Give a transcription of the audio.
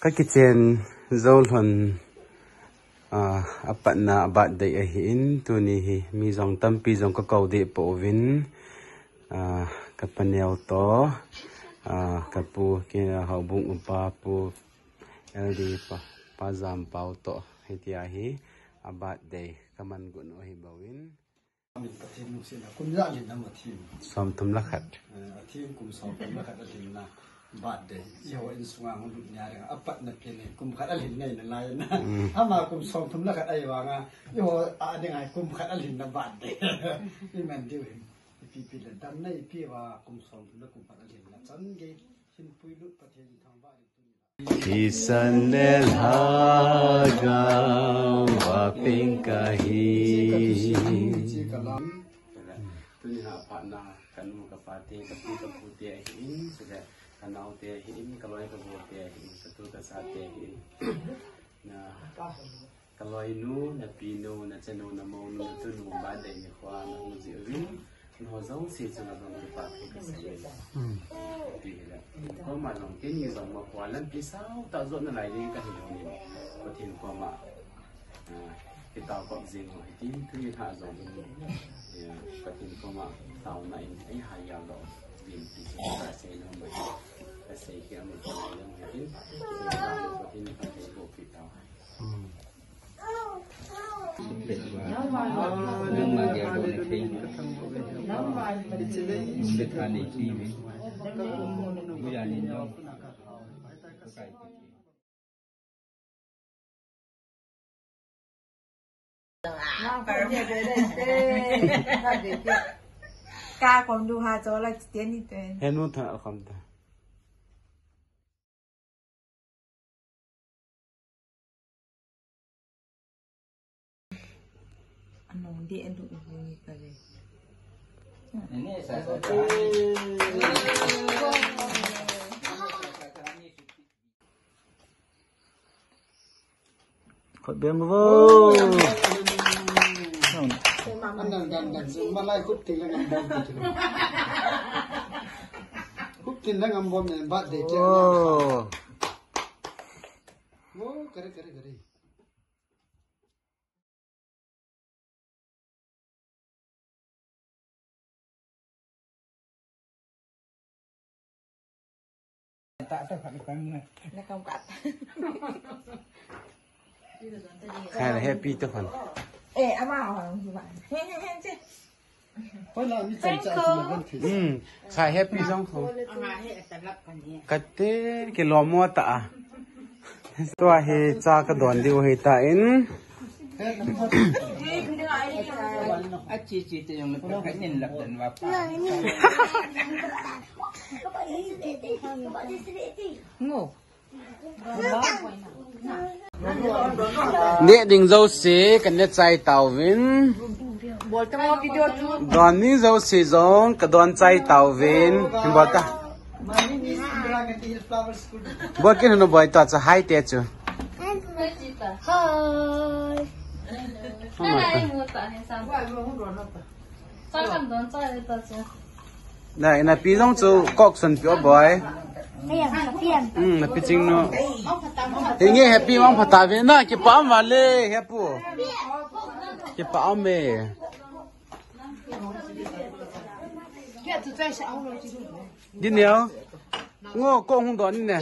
Các cái chén dâu thuần à bạn na à, bạn đây ở hiện tu ni hi, mi dòng tâm, pi dòng có cầu địa bộ vin à các bạn panel to à các pu kia, hậu bụng pa pu LD pa pa zam pau to hi tia hi abat day kaman gun nói hi bawin mình có thêm một xin là som tum lakhat thêm cũng sáu cũng là cái thêm là bắt để yêu anh xuống hàng lúc nhà rằng áp alin này là lại na à mà cũng sáu cũng là ai vàng à yêu à đây này cũng khát alin là bắt để đi mình điều hình pi pi là đam này pi và cũng sáu cũng là cũng khát alin là chân cái xin pui lúc có thêm thằng bạn Hisandel hagam wapingkahi Tuni hapakna kanu kapati kapu kapu tiahin sudah kanau tiahin kalau yang kapu tiahin satu kesat tiahin Nah kalau inu na pino na cenu na maunu na tunu badai ni na uzi rin no zong cho nó na dong cái cái ka sai đi là có mà dòng cái như dòng mà quá lắm thì sao tạo dựng lại đi cái hình này có thể qua mà cái tàu cộng gì mà tí thứ hạ dòng thì có thể qua mà tàu này ấy hai giờ rồi vì thì ta sẽ nó mới ta sẽ kia một cái này nó mới thì tàu có thể có thể bộ phi tàu hấp dẫn biết thà này ca còn du hà cho là tiến đi tuyển hết luôn thở không ta anh đi anh tụi mình ini saya khỏi bên vô anh đang đang đang dùng Ồ. Wo, kare kare kare. nó không cắt. Hay là happy tức phần ê à hỏi gì bạn hen hen hen chứ. Thì. ừ khai happy xong không? Cái tế cái lò mua tạ. Tôi he cha cái đoàn điều he ta in à một cái nhìn lập định và ngủ nè đình dâu xí cái nè chạy tàu vin bố cho nó video chú đoàn ní dâu xí giống cái đoàn chạy tàu vin hình bảo ta bữa kia nó bảo ta cho hai tết chứ này là pi giống chú cọc xuân biểu boy ừ là pi chính nó. Thì nghe happy mong phải ta về na cái bảo mà lê happy cái bảo mẹ đi nhiều ngô con không đón nè